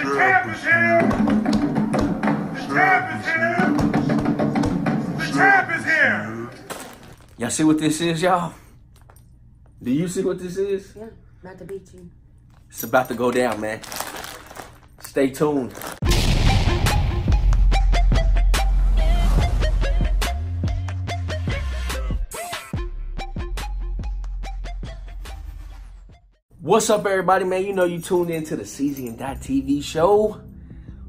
The champ is here! The champ is here! The champ is here! Y'all see what this is, y'all? Do you see what this is? Yeah, about to beat you. It's about to go down, man. Stay tuned. What's up, everybody, man? You know you tuned into the Ceezy & Dot TV show.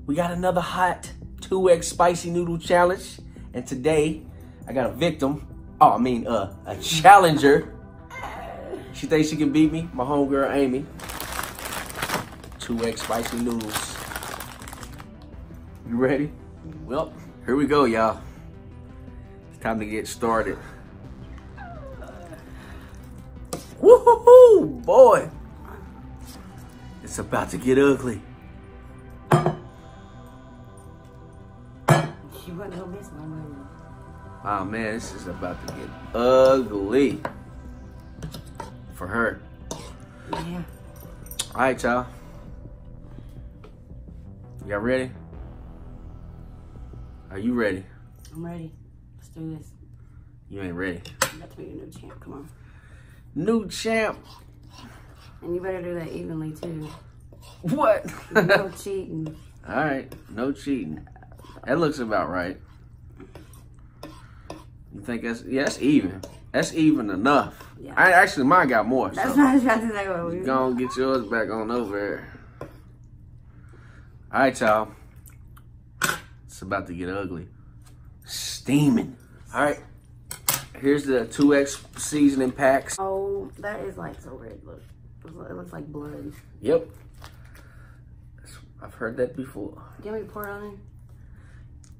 We got another hot 2X spicy noodle challenge. And today, I got a victim. Oh, I mean, uh, a challenger. She thinks she can beat me. My homegirl, Amy. 2X spicy noodles. You ready? Well, here we go, y'all. It's time to get started. Woohoo, boy. It's about to get ugly. You wouldn't go miss one, would you? Oh man, this is about to get ugly. For her. Yeah. All right, y'all. Y'all ready? Are you ready? I'm ready. Let's do this. You ain't ready. I'm about to be a new champ. Come on. New champ. And you better do that evenly, too. What? No cheating. All right, no cheating. That looks about right. You think that's yeah, that's even. That's even enough. Yeah. I actually mine got more. That's so what I was trying to say. What we go and get yours back on over here. All right, y'all. It's about to get ugly. Steaming. All right. Here's the 2X seasoning packs. Oh, that is like so red. Look. It looks like blood. Yep. I've heard that before. Give me pour it on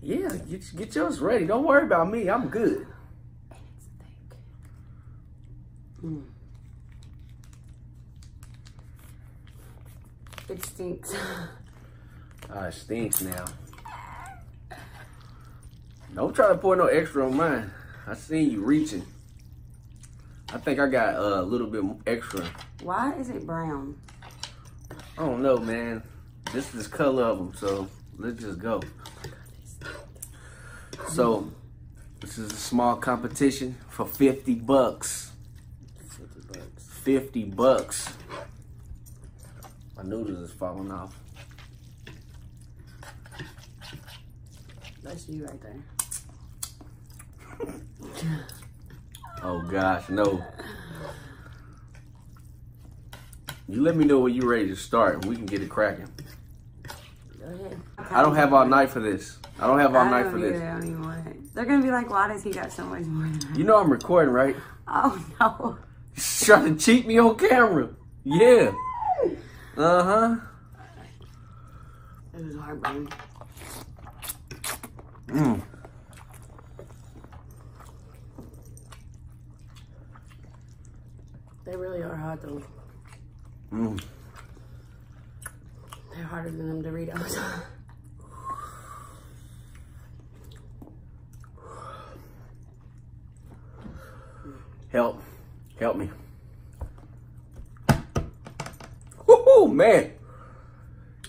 Yeah, get, get yours ready. Don't worry about me. I'm good. it. It's thick. Mm. It stinks. Ah, it stinks now. Don't try to pour no extra on mine. I seen you reaching. I think I got uh, a little bit extra. Why is it brown? I don't know, man. This is the color of them, so let's just go. So, this is a small competition for 50 bucks. 50 bucks. 50 bucks. My noodles is falling off. That's you right there. Oh gosh, no. You let me know when you're ready to start and we can get it cracking. Go ahead. I don't have all night for this. I don't have all I night for either, this. I don't even want it. They're gonna be like, why does he got so much more than I? You know I'm recording, right? Oh no. You trying to cheat me on camera. Yeah. Uh-huh. It was heartburn. Mm. They really are hot though. Mm. They're harder than them Doritos. Help. Help me. Oh man.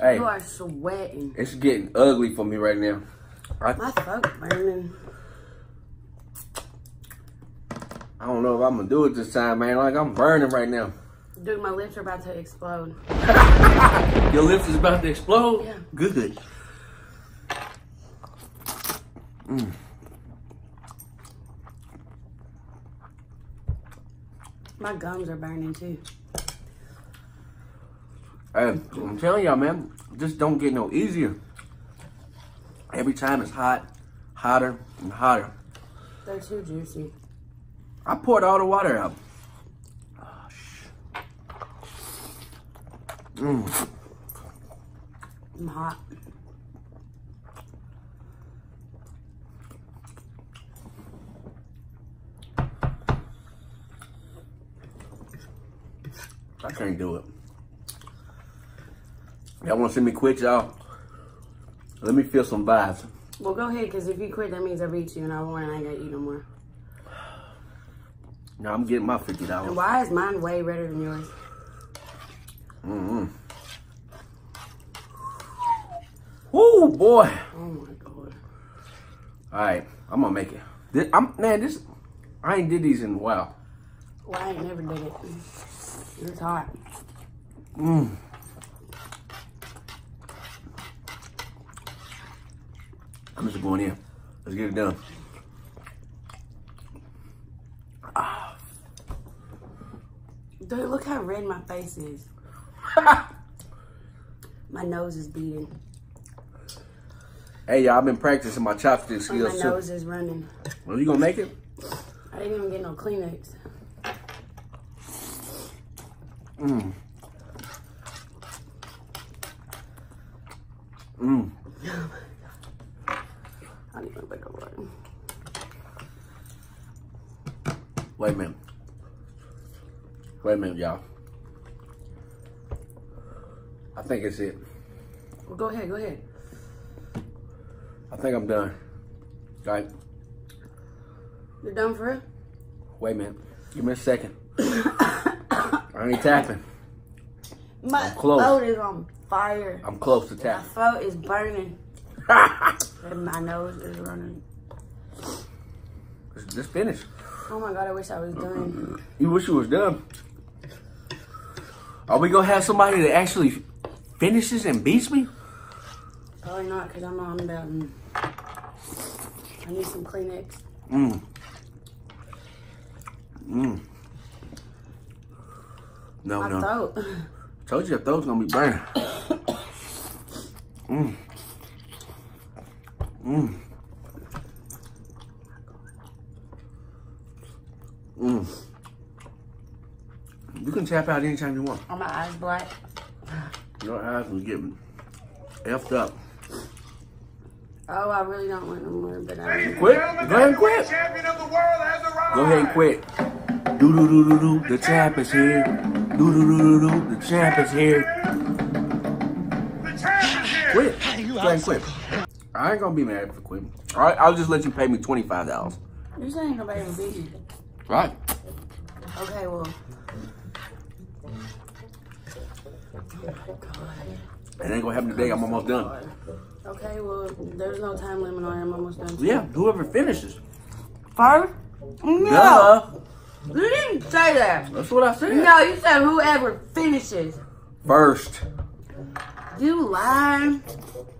Hey, you are sweating. it's getting ugly for me right now. I, My throat burning. I don't know if I'm gonna do it this time, man. Like I'm burning right now. Dude, my lips are about to explode. Your lips is about to explode? Yeah. Good. Mm. My gums are burning too. Hey, I'm telling y'all, man, this don't get no easier. Every time it's hot, hotter, and hotter. They're too juicy. I poured all the water out. Oh, sh- Mm. I'm hot. I can't do it. Y'all want to see me quit, y'all? Let me feel some vibes. Well, go ahead, because if you quit, that means I beat you and I won and I ain't got to eat no more. Now I'm getting my fifty And dollars. why is mine way redder than yours? Mm-hmm. Ooh, boy. Oh my god. All right, I'm gonna make it. This, I'm man, this I ain't did these in a while. Well, I ain't never did it. It's hot. Mm. I'm just going in. Let's get it done. Dude, look how red my face is. my nose is bleeding. Hey y'all, I've been practicing my chopstick skills my too. nose is running. Well, you gonna make it? I didn't even get no Kleenex. Mm. Mm. I need a bigger one. Wait a minute. Wait a minute, y'all. I think it's it. Well, go ahead, go ahead. I think I'm done. Right? You're done for it? Wait a minute. Give me a second. I ain't tapping. My I'm close. throat is on fire. I'm close to tapping. My throat is burning. And my nose is running. Just finish. Oh my god, I wish I was done. You wish you was done. Are we gonna have somebody that actually finishes and beats me? Probably not, because I'm on about. I need some Kleenex. Mm. Mm. No, My no. throat. Told you your throat's gonna be burning. Mm. Mm. Mm. You can tap out anytime you want. Are my eyes black? Your eyes will get effed up. Oh, I really don't want no more, but I Ladies and Quit. Go ahead and the quit. champion of the world has arrived. Go ahead and quit. Do do do do do. The champ is here. Do do do do do. The champ is here. The champ is here. Quit. Go ahead and quit. I ain't gonna be mad if I quit. All right, I'll just let you pay me twenty five dollars. You saying nobody ever beat you? Right. Okay, well. It ain't gonna happen today. I'm almost done. Okay, well, there's no time limit on it. I'm almost done. Yeah, whoever finishes. First? No. Duh. You didn't say that. That's what I said. No, you said whoever finishes. First. You lying.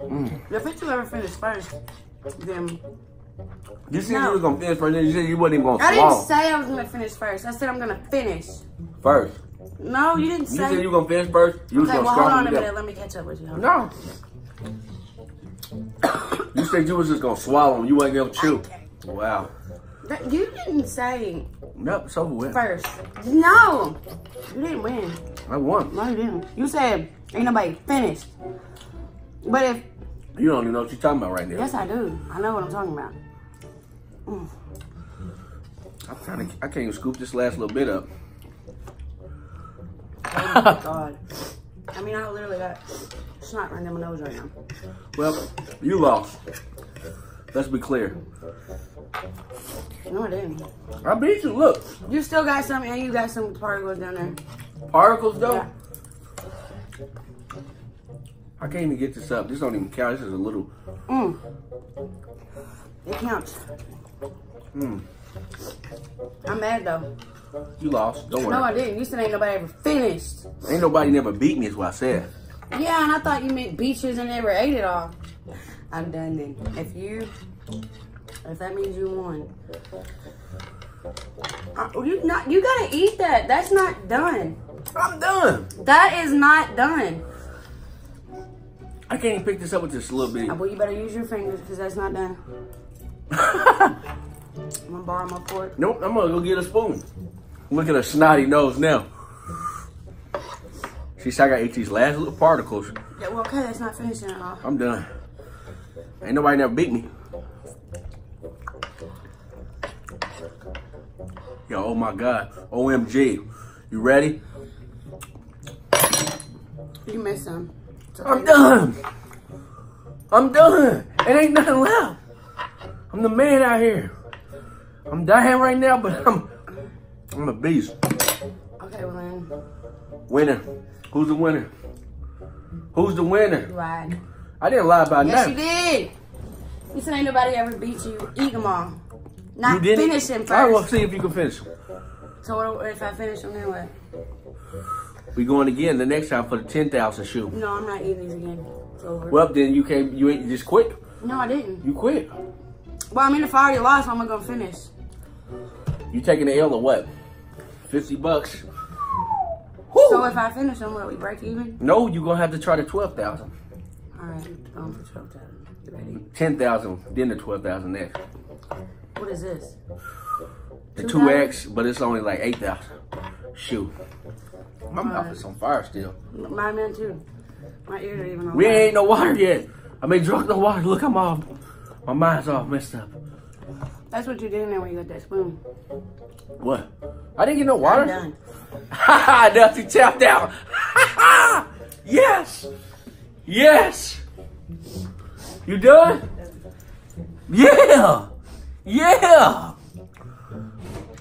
Mm. If it's whoever finished first, then. You said No. you was gonna finish first. Then you said you wasn't even gonna I didn't swallow. say I was gonna finish first. I said I'm gonna finish. First. No, you didn't You say. You said you were gonna finish first. You was okay, gonna well, hold on a minute. down. Let me catch up with you. No. you said you was just gonna swallow them. You wasn't gonna chew. Okay. Wow. That- You didn't say Nope, it's over with. first. No, you didn't win. I won. No, you didn't. You said ain't nobody finished. But if You don't even know what you're talking about right now. yes, I do. I know what I'm talking about. I'm trying to. I can't even scoop this last little bit up. Oh my god. I mean, I literally got snot running down my nose right now. Well, you lost. Let's be clear. No, I didn't. I beat you. Look, You still got some, and you got some particles down there. particles though. Yeah. I can't even get this up. This don't even count. This is a little. Mm. It counts. Mm. I'm mad though. You lost. Don't worry. No, I didn't. You said ain't nobody ever finished. Ain't nobody never beat me. Is what I said. Yeah, and I thought you meant beaches and never ate it all. I'm done then. If you, if that means you won, uh, you not you gotta eat that. That's not done. I'm done. That is not done. I can't even pick this up with this little bit. Uh, Well, you better use your fingers because that's not done. I'm gonna borrow my fork. Nope, I'm gonna go get a spoon. Look at her snotty nose now. She said I gotta eat these last little particles. Yeah, well, okay, that's not finishing at uh-uh. all. I'm done. Ain't nobody never beat me. Yo, oh my God. OMG. You ready? You missed some. Okay. I'm done. I'm done. It ain't nothing left. I'm the man out here. I'm dying right now, but I'm I'm a beast. Okay, well then, Winner. Who's the winner? Who's the winner? you lied. I didn't lie about Yes, that. you did. You said ain't nobody ever beat you. Eat them all. Not You didn't. finish them I will first. see if you can finish them. So what, if I finish them, then what? We going again the next time for the ten thousand shoe. No, I'm not eating these again. It's over. Well, then you can't. You ain't- you just quit. no, I didn't. You quit. Well, I mean, if I already lost, I'm gonna finish. You taking the L or what? Fifty bucks. So if I finish them, what, we break even? No, you're gonna have to try the twelve thousand. All right, going for 12,000. You ready? Ten thousand, then the twelve thousand next. What is this? The Two two X, but it's only like eight thousand. Shoot. My mouth is on fire still. My man too. My ears are even on We fire. ain't no water yet. I mean, drunk no water. Look, I'm off. My mind's all messed up. That's what you did in there when you got that spoon. What? I didn't get no I'm water. done. Ha ha! Dusty tapped out. Ha ha! Yes. Yes. You done? Yeah. Yeah.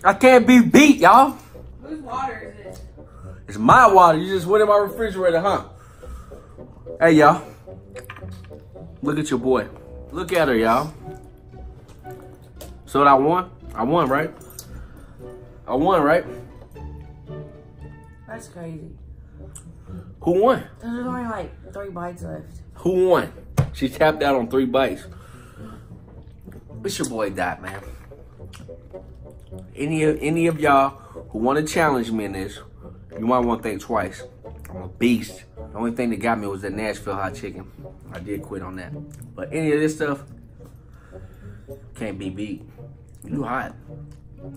I can't be beat, y'all. Whose water is it? It's my water. You just went in my refrigerator, huh? Hey, y'all. Look at your boy. Look at her, y'all. So what I won? I won, right? I won, right? That's crazy. Who won? There's only like three bites left. Who won? She tapped out on three bites. It's your boy Dot, man. Any of any of y'all who want to challenge me in this, you might want to think twice. I'm a beast. The only thing that got me was that Nashville hot chicken. I did quit on that. But any of this stuff can't be beat. You hot.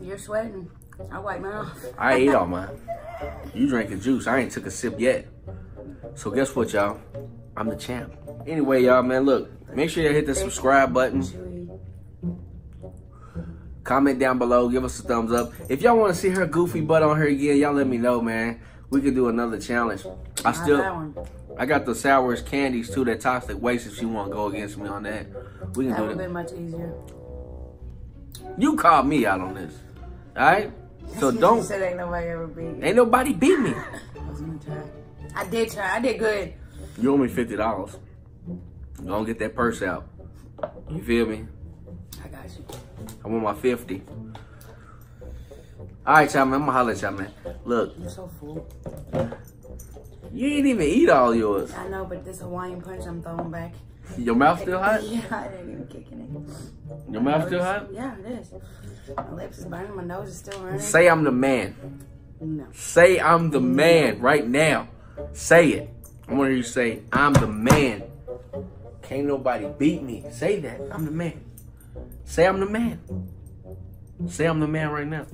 You're sweating. I wipe mine off. I ate all mine. You drinking juice. I ain't took a sip yet. So guess what, y'all? I'm the champ. Anyway, y'all, man, look. Make sure you hit the subscribe button. Comment down below. Give us a thumbs up. If y'all want to see her goofy butt on her again, y'all let me know, man. We could do another challenge. I still. I got the sourest candies too. That toxic waste. If she want to go against me on that, we can That do would have that. been much easier. You called me out on this. All right. So don't. said ain't nobody ever beat you. Ain't nobody beat me. I was gonna try. I did try. I did good. You owe me fifty dollars. Gonna get that purse out. You feel me? I got you. I want my fifty. All right, y'all, man. I'm gonna holler at y'all, man. Look, You're so full. you ain't even eat all yours. I know, but this Hawaiian punch I'm throwing back. Your mouth still hot? Yeah, I didn't even kick in it. Your mouth still hot? Yeah, it is. My lips is burning. My nose is still running. Say I'm the man. no. Say I'm the man right now. Say it. I want you to say, I'm the man. Can't nobody beat me. Say that. I'm the man. Say I'm the man. Say I'm the man right now.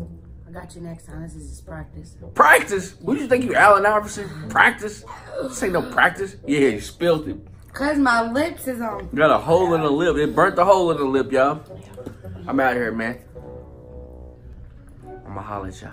I got you next time. This is just practice. Practice? What do you think you Allen Iverson? Practice? This ain't no practice. Yeah, you spilled it. Cause my lips is on. You Got a hole in the lip. It burnt the hole in the lip, y'all. I'm out here, man. I'ma holler at y'all.